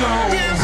soul.